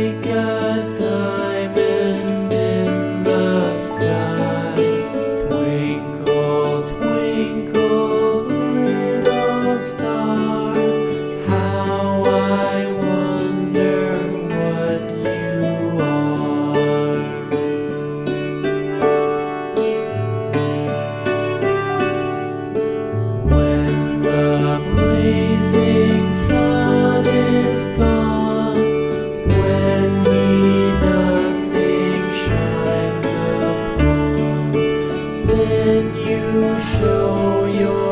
Maker. show your